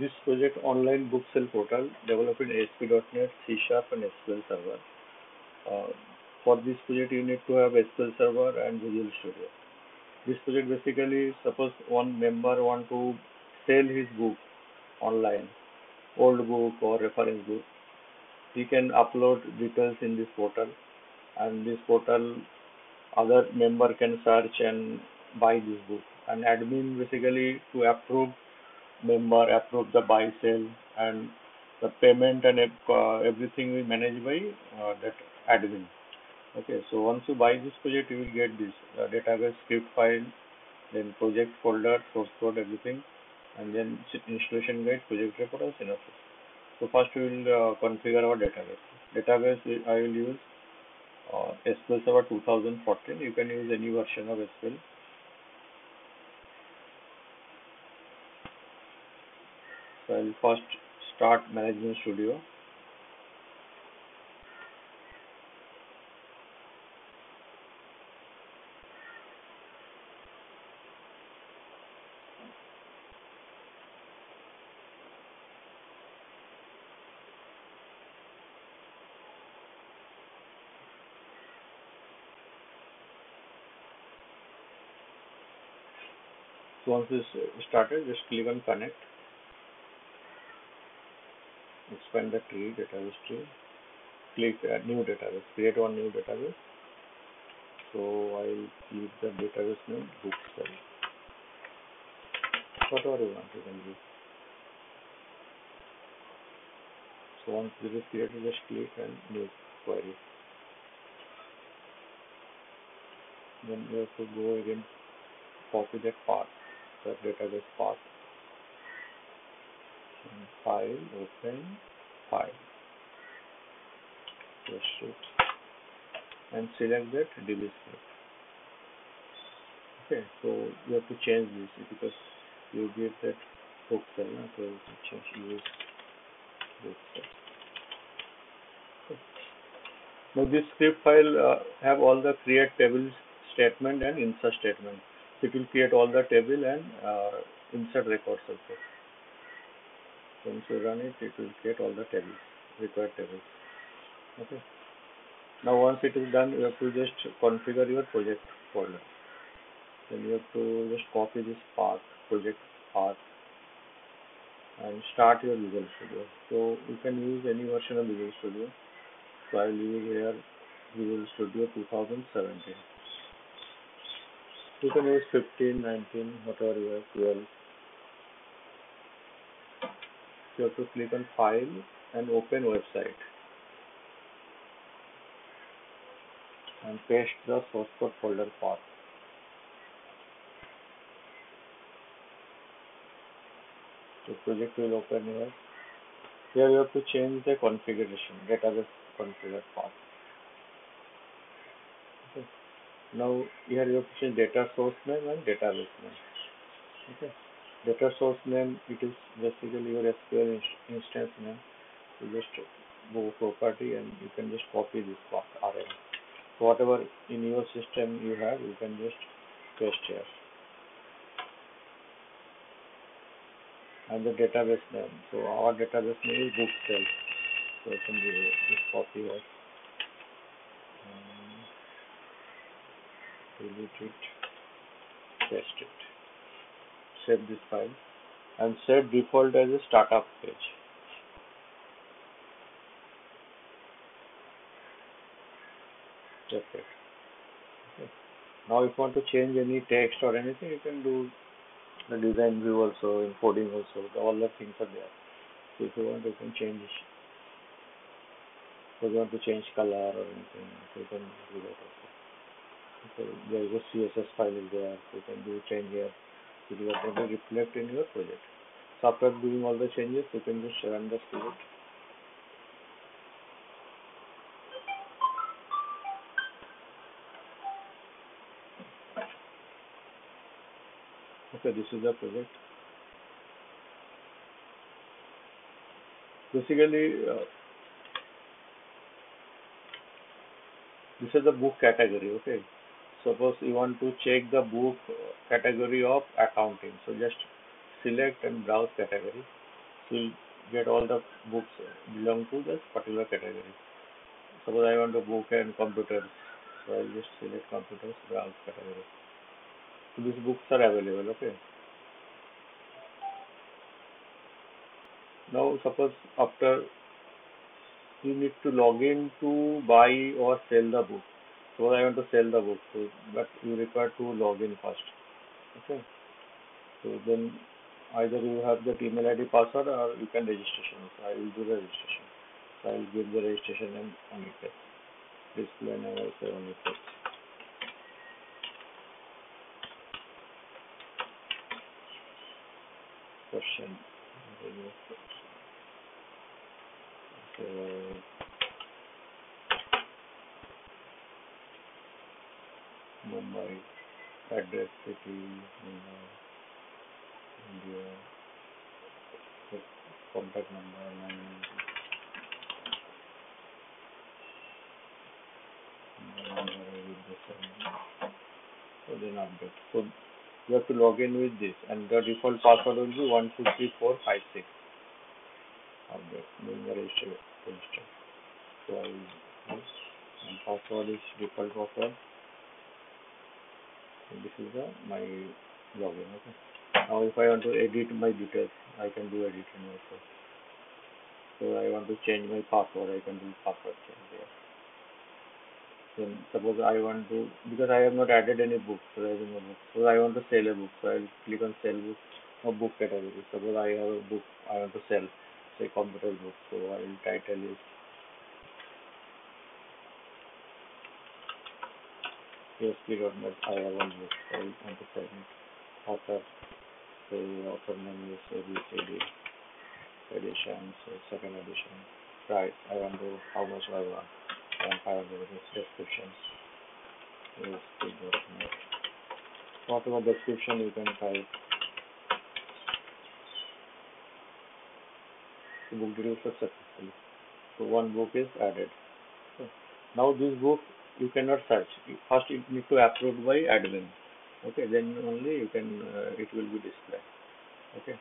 this project online book sale portal developed in ASP.NET, C Sharp and SQL Server. Uh, for this project you need to have SQL Server and Visual Studio. This project basically suppose one member want to sell his book online, old book or reference book. He can upload details in this portal and this portal other member can search and buy this book and admin basically to approve member approve the buy sell and the payment and uh, everything we manage by uh, that admin. Okay so once you buy this project you will get this uh, database script file then project folder source code everything and then installation guide project report and synopsis. So first we will uh, configure our database. Database i will use uh, SQL Server 2014 you can use any version of SQL I will first start Management Studio. Once this started, just click on connect expand the tree database tree click uh, new database create one new database. So I'll keep the database name book cell whatever you want you can so once this is created just click and new query. Then you have to go again copy that path the database path file open file. Just it and select that delete script okay so you have to change this because you give that cell no? so you change okay. now this script file uh, have all the create table statement and insert statement. So it will create all the table and uh, insert records also once you run it, it will create all the tables, required tables. Okay. Now once it is done, you have to just configure your project folder. Then you have to just copy this path, project path, and start your Visual Studio. So you can use any version of Visual Studio. So I will use here Visual Studio 2017. You can use 15, 19, whatever you have, 12. You have to click on file and open website and paste the source code folder path. The project will open here. Here you have to change the configuration, database configure path. Okay. Now here you have to change data source name and database name. Data source name it is basically your SQL instance name. You just go property and you can just copy this path RM so whatever in your system you have you can just paste here. And the database name. So our database name is book cell so I can just copy here. Delete it paste it save this file and set default as a startup page. Okay. Now if you want to change any text or anything, you can do the design view also, encoding also, all the things are there. So if you want, you can change if you want to change color or anything, so you can do that also. Okay, there is a CSS file is there, so you can do change here it will automatically reflect in your project. So after doing all the changes, you can just run the project. Okay, this is the project. Basically, uh, this is the book category, okay suppose you want to check the book category of accounting so just select and browse category will get all the books belong to this particular category. Suppose I want to book and computers, so I'll just select computers, browse category. So these books are available, okay. Now suppose after you need to log in to buy or sell the book. So I want to sell the book, so but you require to log in first. Okay. So then either you have the email ID password or you can registration. So I will do the registration. So I will give the registration and on it. Display name also on it. Question. So, Mumbai, address city, Mumbai, India, contact number, nine so then update. So you have to log in with this and the default password will be one two three four five six. Update. Then the register. So I and password is default password. This is the my login. Okay. Now if I want to edit my details, I can do editing also. So I want to change my password, I can do password change there. Then suppose I want to, because I have not added any books, so I have no book. So I want to sell a book, so I'll click on sell book or book category. Suppose I have a book I want to sell, say computer book, so I will title is ASP.NET I have one book, so I want to sell. Author, say author name is ABCD edition, so second edition. Price, I to, how much I want and 500 rupees descriptions is ASP.NET. Whatever description you can type. The book details successfully. So one book is added. Now this book you cannot search. First it need to approve by admin. Okay, then only you can uh, it will be displayed. Okay.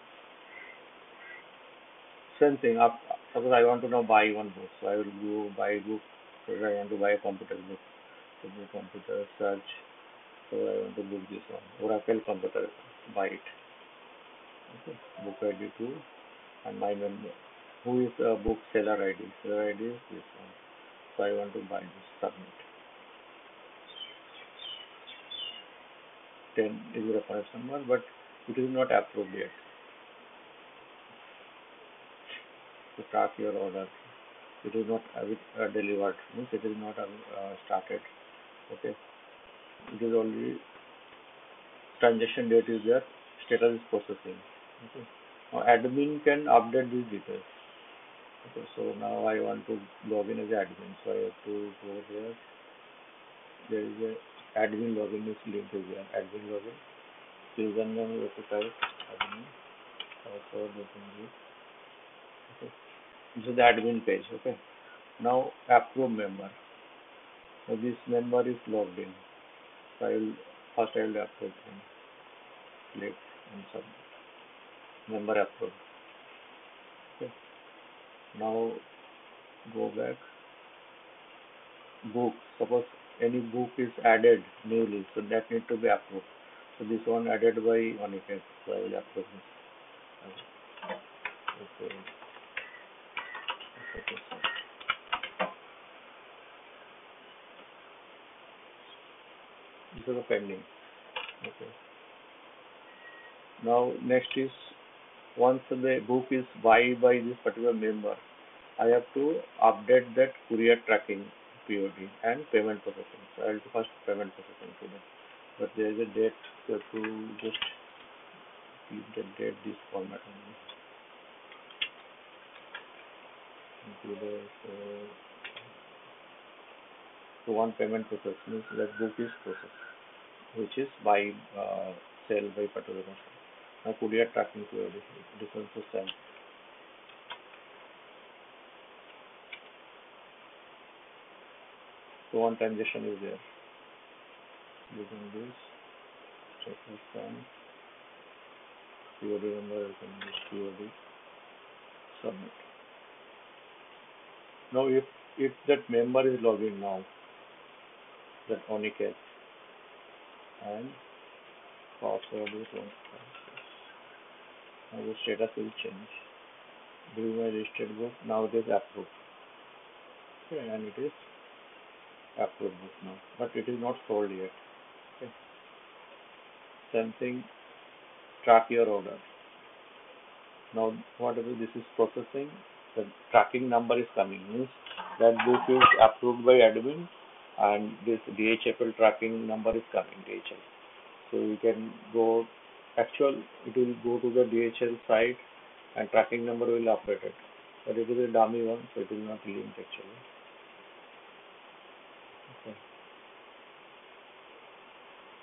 Same thing. Up, suppose I want to now buy one book, so I will go buy book. So I want to buy a computer book. So go computer search. So I want to book this one. Oracle computer buy it. Okay. Book ID two and my member. Who is a book seller ID? Seller ID is this one. So I want to buy this. Submit. 10 is the reference number, but it is not approved yet. To track your order, it is not uh, delivered, means it is not uh, started. Okay, it is only transaction date is there, status is processing. Okay, now admin can update these details. Okay, so now I want to log in as admin, so I have to go there. There is a admin login is linked to there. Admin login. Username you have to admin. Can use. Okay. This is the admin page. Okay. Now approve member. Now this member is logged in. So I will first I will approve him. Click and submit. Member approved. Okay. Now go back. Book. Suppose any book is added newly, so that need to be approved. So this one added by Aniket, so I will approve this. Okay. This is a pending. Okay. Now next is once the book is buy by this particular member, I have to update that courier tracking POD and payment processing. So I'll first payment processing today. But there is a date so to just keep the date this format only. Today, so, so one payment process means that book is processed, which is by uh, sale by particular. Now courier tracking POD, different to So one transition is there. Using this, status scan, POD number, you can use submit. Now if if that member is logging now, that Aniket and password is one now the status will change. do my registered book. Now it is approved. Okay, and it is approved book now. But it is not sold yet. Okay. Same thing, track your order. Now whatever this is processing, the tracking number is coming. Means that book is approved by admin and this DHFL tracking number is coming, DHL. So you can go, actual, it will go to the DHL site and tracking number will update it. But it is a dummy one, so it will not link actually.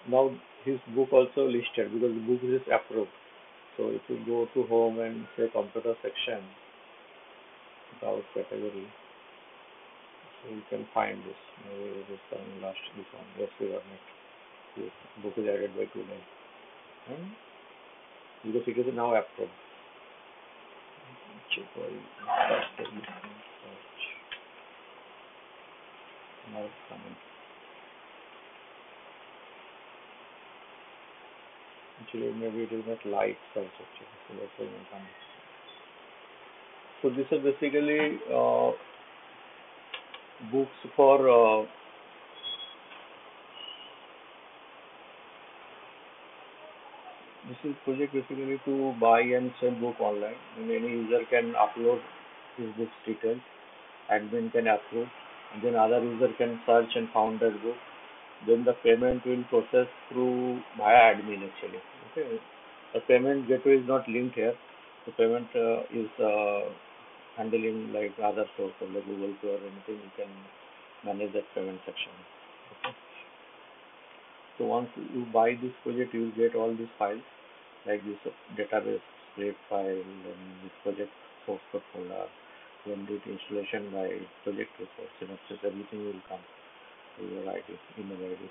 Now his book also listed because the book is approved. So if you go to home and say computer section, without category, so you can find this. Maybe this one last this one. Yes, we got it. This book is added by today. And because it is now approved. Now it's coming. Actually, maybe it not light actually. So that's why. So this is basically uh, books for uh, this is project basically to buy and sell book online and any user can upload his book's details admin can approve then other user can search and found that book then the payment will process through via admin actually okay the payment gateway is not linked here the payment uh, is uh, handling like other sources like Google Pay or anything, you can manage that payment section. Okay. So once you buy this project, you will get all these files like this database script file and this project source code folder, the installation by project report, synopsis, everything will come to your ID, email ID.